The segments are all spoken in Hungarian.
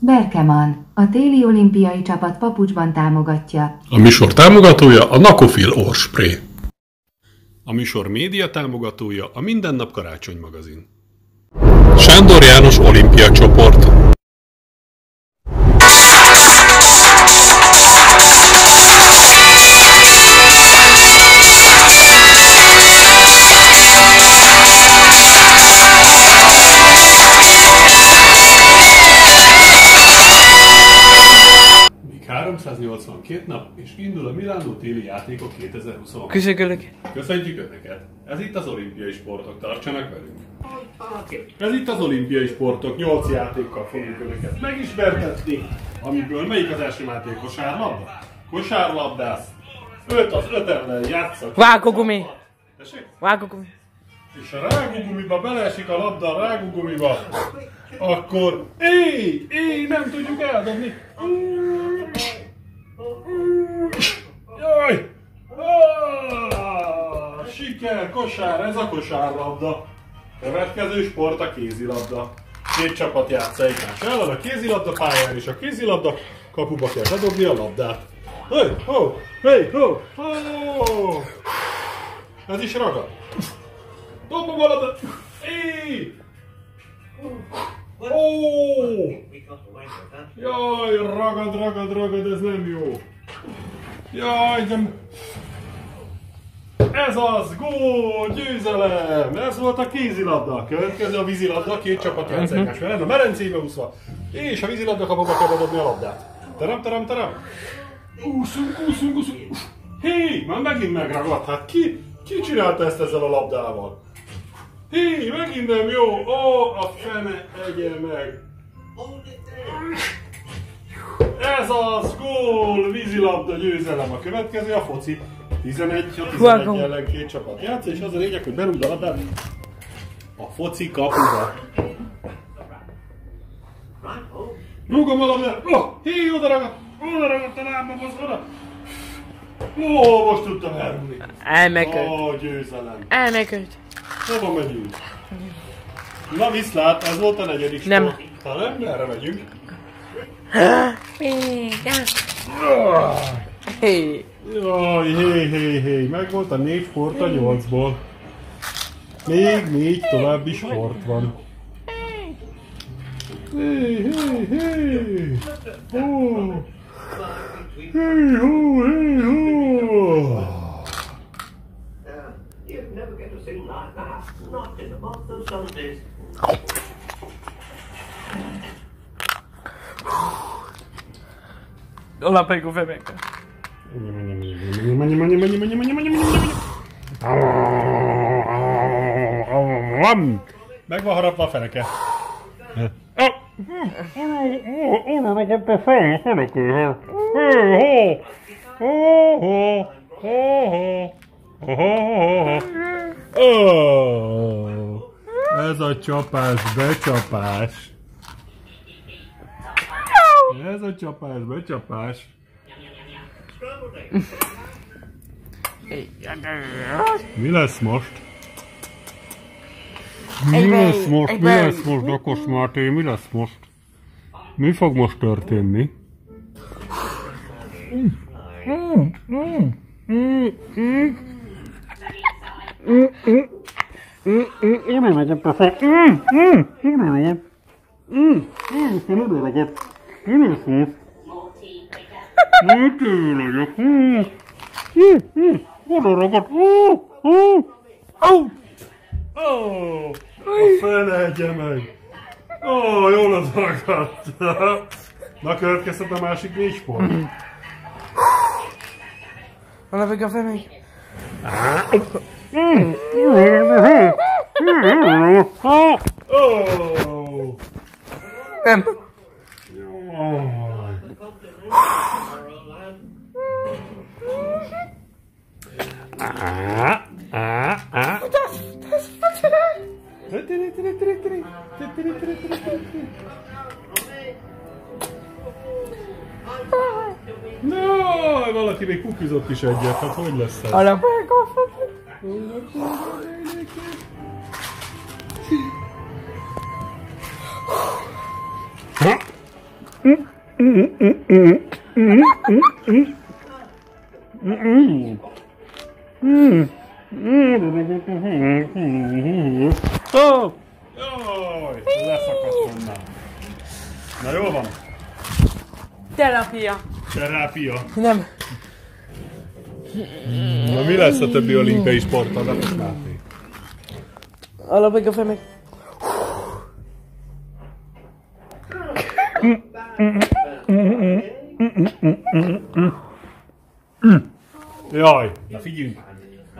Berkeman, a téli olimpiai csapat papucsban támogatja. A műsor támogatója a Nakofil Orspray. A műsor média támogatója a Mindennap Karácsony magazin. Sándor János olimpia csoport. 382 nap, és indul a Milánó téli játékok 2026. Köszönjük. Köszönjük Önöket! Ez itt az olimpiai sportok, tartsanak velünk! Ez itt az olimpiai sportok, 8 játékkal fogunk Önöket megismertetni, amiből melyik az első játék kosárlabda? Kosárlabdász, 5 az 5 ellen játszak. Vágógumi. Vágógumi. És a rágógumiba beleesik a labda a rágógumiba, akkor éj, éj, nem tudjuk eldobni. Jaj! Ah, siker, kosár, ez a kosárlabda. Következő sport a kézilabda. Két csapat játsza egymás ellen a kézilabda pályán, és a kézilabda kapuba kell bedobni a labdát. Hey, ho, hey, ho, ho. Ez is ragad. Dobom a labdát. Éj! Ó! Jaj, ragad, ragad, ragad, ez nem jó. Jaj, nem... Ez az, gól, győzelem! Ez volt a kézilabda. Következő a vízilabda, két csapat játsz egymás mellett, a merencébe úszva. És a vízilabda kapuba kell bedobni a labdát. Terem, terem, terem. Úszunk, úszunk, úszunk. Hé, már megint megragadt. Hát ki, ki csinálta ezt ezzel a labdával? Hé, megint nem jó. Ó, a fene egye meg. Ez az, gól, vízilabda győzelem. A következő a foci. 11 a 11 Vágom. ellen két csapat játsz, és az a lényeg, hogy berúgd a labdát a foci kapuba. Rúgom a labdát. Oh, hé, oda ragadt, oda ragadt a lábam, az oda. Ó, most tudtam elrúgni. Elmekölt. Ó, győzelem. Elmekölt. Hova megyünk? Na viszlát, ez volt a negyedik Nem. Ha nem, merre megyünk? Hé. Jaj, hé, hé, hé, meg volt a négy sport a nyolcból. Még négy további sport van. Hé, hé, hé! Hó! Hé, hó, hé, hó! You'd never get to sing like that. Not in the month of Sundays. Olapaj głowę Mieka. Meg van harapva a feneke. Oda rakott a fenekéhez. Ez a csapás, becsapás. Ez a csapás, becsapás. Mi lesz most? Mi Egyben, lesz most? Mi egyben. lesz most, Dakos Máté? Mi lesz most? Mi fog most történni? Én nem megyek persze. Én nem megyek. Én nem megyek. Gyerekek! Mit élek? Hú! Hú! Hú! Oda ragadt! Hú! Hú! Hú! Ó! A fene egye meg! Ó, jól az ragadt! Na, következett a másik négy pont. A leveg a fenék. Nem. No, valaki még kukizott is egyet, hát hogy lesz ez? Olá, pegou o Febeca. Ó! Jaj, leszakadt onnan. Na jó van. Terapia. Terápia. Nem. Na mi lesz a többi olimpiai sporttal? Máté? Alapig a femek. Jaj, na figyeljünk.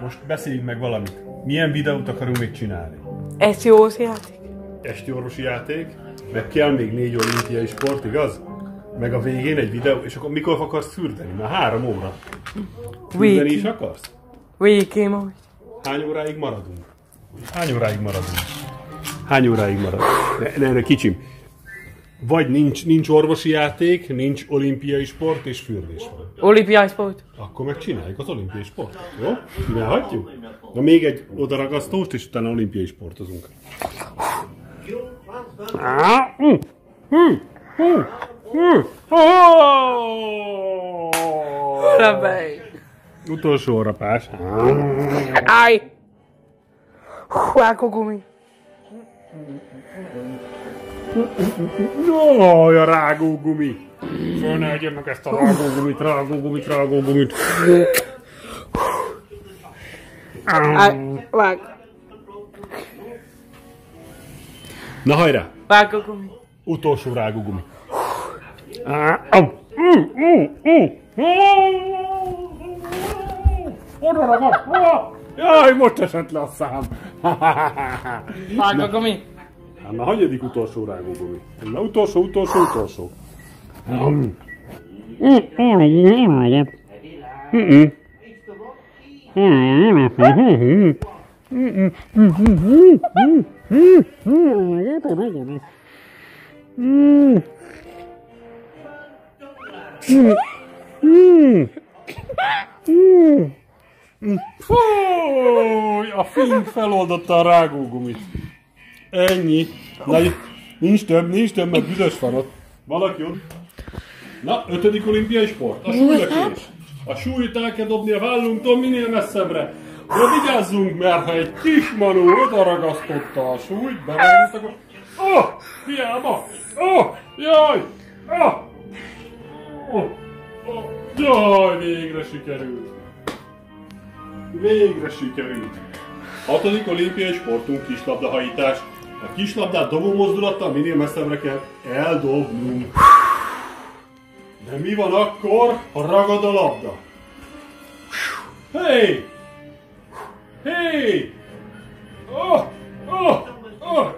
Most beszéljünk meg valamit. Milyen videót akarunk még csinálni? Ez jó játék. Esti orvosi játék, meg kell még négy olimpiai sport, igaz? Meg a végén egy videó, és akkor mikor akarsz fürdeni? Már három óra. Fürdeni is akarsz? Végig majd. Hány óráig maradunk? Hány óráig maradunk? Hány óráig maradunk? Ne, ne, ne kicsim. Vagy nincs, nincs orvosi játék, nincs olimpiai sport és fürdés van. Olimpiai sport. Akkor meg csináljuk az olimpiai sport. Jó? Csinálhatjuk? Na még egy odaragasztóst, és utána olimpiai sportozunk. Á, mm, mm, mm, Rebej. Utolsó rapás. Áj! Hú, ákogumi. Jaj, a rágógumi! Föl ne egyen meg ezt a rágógumit, rágógumit, rágógumit. Vág. Na hajrá! Vágogumi. Utolsó rágógumi. Á, au. Mm, mm, mm. Oda ragad! Ah! Jaj, most esett le a szám! Vágogumi. Hát na, hanyadik utolsó rágógumi? Na, utolsó, utolsó, utolsó. Mm. Én vagy, én vagyok. Mhm. Én nem vagyok. Fúj, a fink feloldotta a rágógumit. Ennyi. Na, nincs több, nincs több, mert büdös ott. Valaki ott. Na, ötödik olimpiai sport. A súlylökés. A súlyt el kell dobni a vállunktól minél messzebbre. De vigyázzunk, mert ha egy kis manó oda ragasztotta a súlyt, bevágott, akkor... Oh, hiába! Oh, jaj! Oh, oh, oh, jaj, végre sikerült. Végre sikerült. Hatodik olimpiai sportunk kislabdahajítás. A kislabdát dobó mozdulattal minél messzebbre kell eldobnunk. De mi van akkor, ha ragad a labda? Hey! Hey! Oh! Oh! Oh!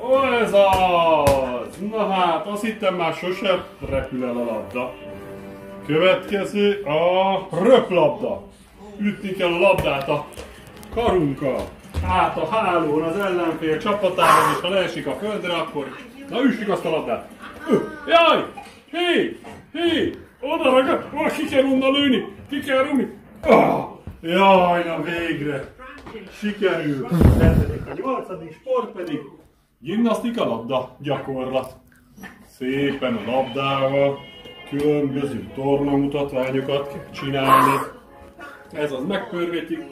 Oh, ez az! Na hát, azt hittem már sose repül el a labda. Következő a röplabda. Ütni kell a labdát a karunkkal. Át a hálón az ellenfél csapatára, és ha leesik a földre, akkor... Na üssük azt a labdát. Ö, Jaj! Hé! Hé! Oda ragad! Oh, ki kell onnan lőni! Ki kell rúgni! Ah, jaj, na végre! Sikerült! A nyolcadik sport pedig gimnasztika labda gyakorlat. Szépen a labdával különböző tornamutatványokat kell csinálni. Ez az, megpörgetjük.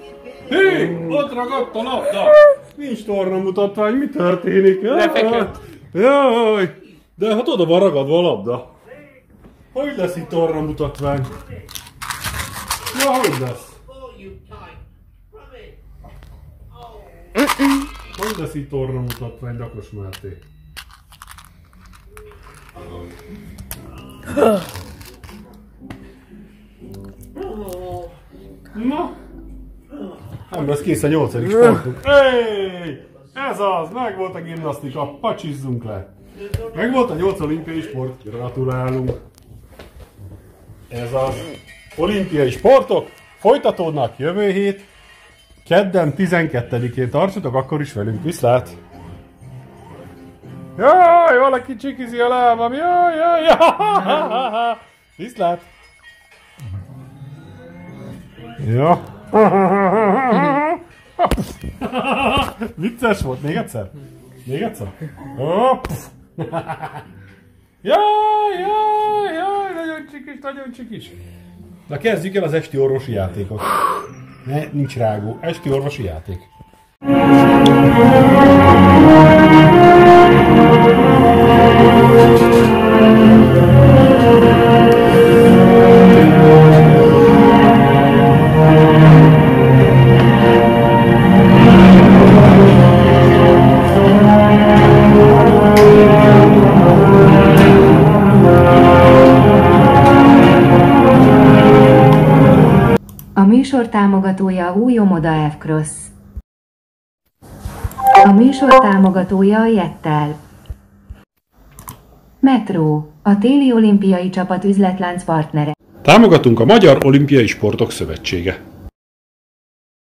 Hé, ott ragadt a labda! Nincs tornamutatvány, mi történik? Jaj! De hát oda van ragadva a labda. Hogy lesz itt tornamutatvány? Ja, hogy lesz? Hogy lesz itt tornamutatvány, Dakos Máté? Na? Nem lesz kész a nyolcadik sportunk. Hey! Ez az, meg volt a gimnasztika, pacsizzunk le. Meg volt a nyolc olimpiai sport, gratulálunk. Ez az olimpiai sportok folytatódnak jövő hét, kedden 12-én tartsatok akkor is velünk, viszlát! Jaj, valaki csikizi a lábam, jaj, jaj, jaj, viszlát! Ja. Vicces volt, még egyszer? Még egyszer? Jaj, jaj, jaj, nagyon csikis, nagyon csikis. Na kezdjük el az esti orvosi játékot. Ne, nincs rágó. Esti orvosi játék. Műsor támogatója a új Omoda F-Cross. A műsor támogatója a Jettel. Metro, a téli olimpiai csapat üzletlánc partnere. Támogatunk a Magyar Olimpiai Sportok Szövetsége.